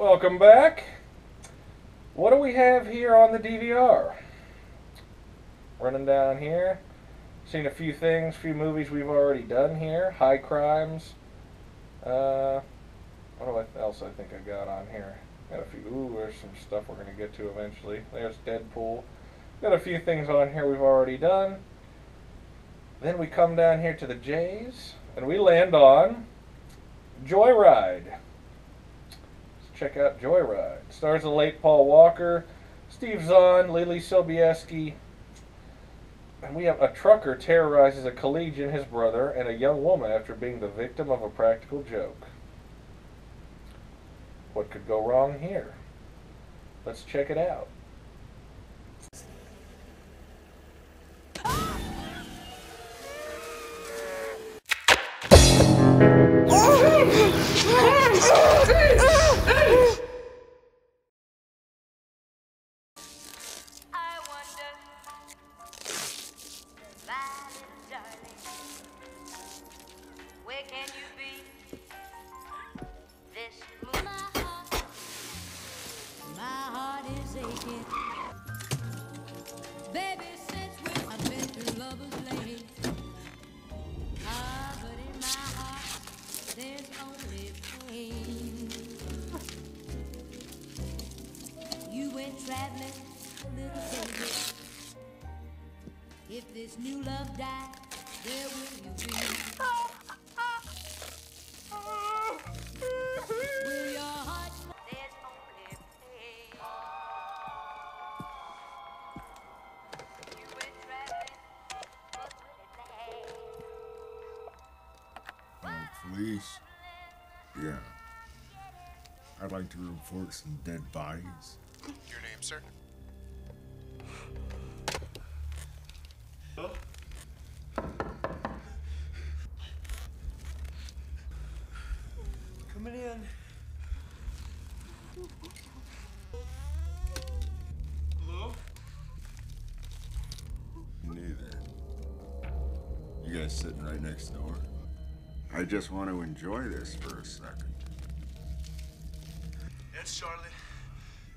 Welcome back. What do we have here on the DVR? Running down here. Seen a few things, few movies we've already done here. High Crimes. Uh, what else I think I got on here? Got a few. Ooh, there's some stuff we're gonna get to eventually. There's Deadpool. Got a few things on here we've already done. Then we come down here to the Jays, and we land on Joyride. Check out Joyride. Stars the late Paul Walker, Steve Zahn, Leelee Sobieski, and we have a trucker terrorizes a collegian, his brother, and a young woman after being the victim of a practical joke. What could go wrong here? Let's check it out. I If this new love died, where will you be? Will Police? Yeah. I'd like to report some dead bodies. Your name, sir? Coming in. Hello? Neither. You guys sitting right next door? I just want to enjoy this for a second. It's Charlotte.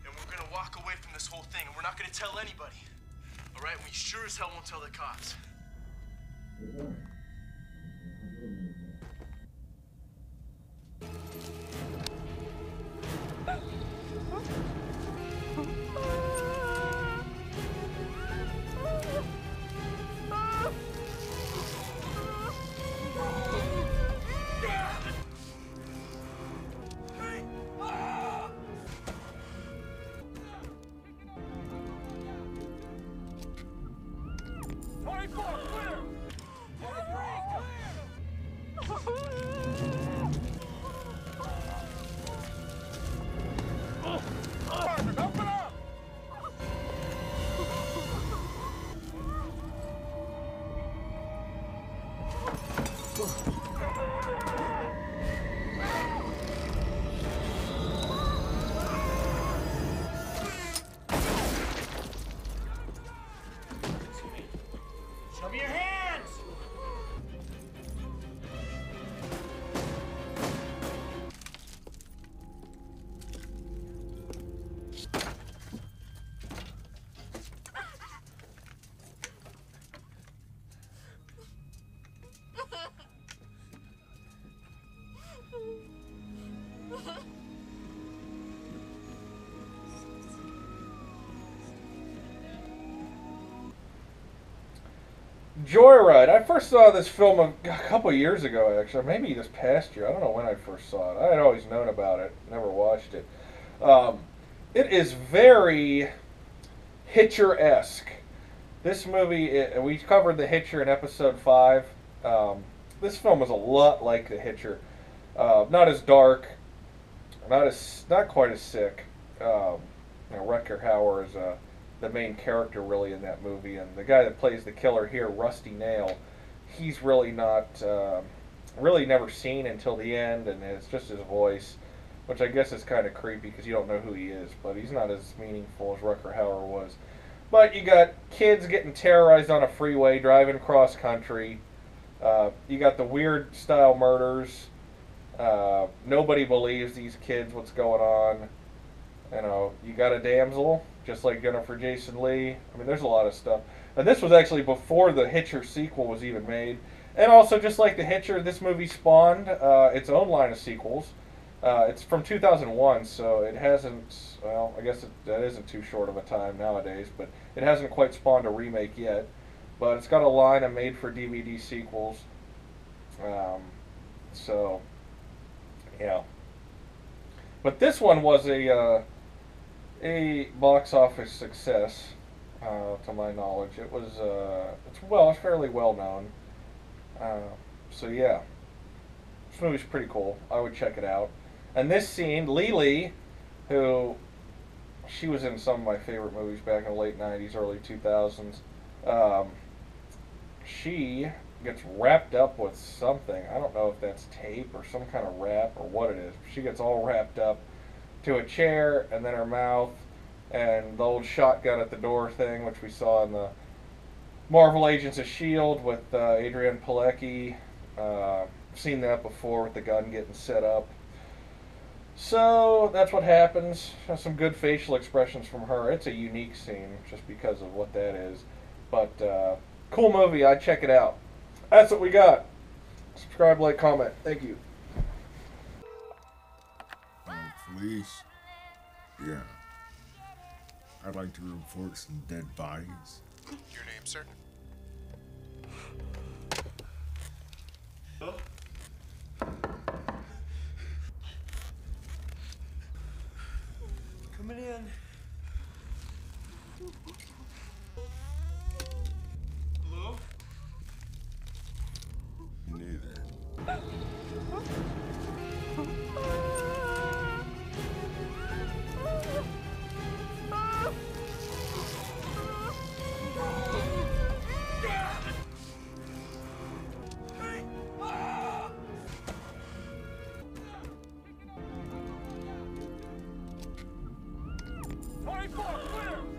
And we're gonna walk away from this whole thing, and we're not gonna tell anybody. Alright? We sure as hell won't tell the cops. Show me Joyride. I first saw this film a, a couple years ago, actually, maybe this past year. I don't know when I first saw it. I had always known about it, never watched it. Um, it is very Hitcher esque. This movie, it, we covered The Hitcher in episode five. Um, this film was a lot like The Hitcher. Uh, not as dark, not as not quite as sick. Um, you know, Rutger Hauer is uh, the main character really in that movie, and the guy that plays the killer here, Rusty Nail, he's really not uh, really never seen until the end, and it's just his voice, which I guess is kind of creepy because you don't know who he is, but he's not as meaningful as Rutger Hauer was. But you got kids getting terrorized on a freeway driving cross country. Uh, you got the weird style murders. Uh, nobody believes these kids what's going on. You know, you got a damsel, just like Jennifer Jason Leigh. I mean, there's a lot of stuff. And this was actually before the Hitcher sequel was even made. And also, just like The Hitcher, this movie spawned uh, its own line of sequels. Uh, it's from 2001, so it hasn't. Well, I guess it, that isn't too short of a time nowadays, but it hasn't quite spawned a remake yet. But it's got a line of made-for-DVD sequels. Um, so, yeah. But this one was a uh, a box office success, uh, to my knowledge. It was uh, it's well, it's fairly well known. Uh, so yeah, this movie's pretty cool. I would check it out. And this scene, Leelee, who she was in some of my favorite movies back in the late '90s, early 2000s. Um, she gets wrapped up with something. I don't know if that's tape or some kind of wrap or what it is. She gets all wrapped up to a chair and then her mouth and the old shotgun at the door thing, which we saw in the Marvel Agents of S.H.I.E.L.D. with uh, Adrianne Palicki. Uh, seen that before with the gun getting set up. So that's what happens. Some good facial expressions from her. It's a unique scene just because of what that is. But uh, cool movie. I'd check it out. That's what we got. Subscribe, like, comment. Thank you. Police? Yeah. I'd like to report some dead bodies. Your name, sir? Coming in. Straight four, clear!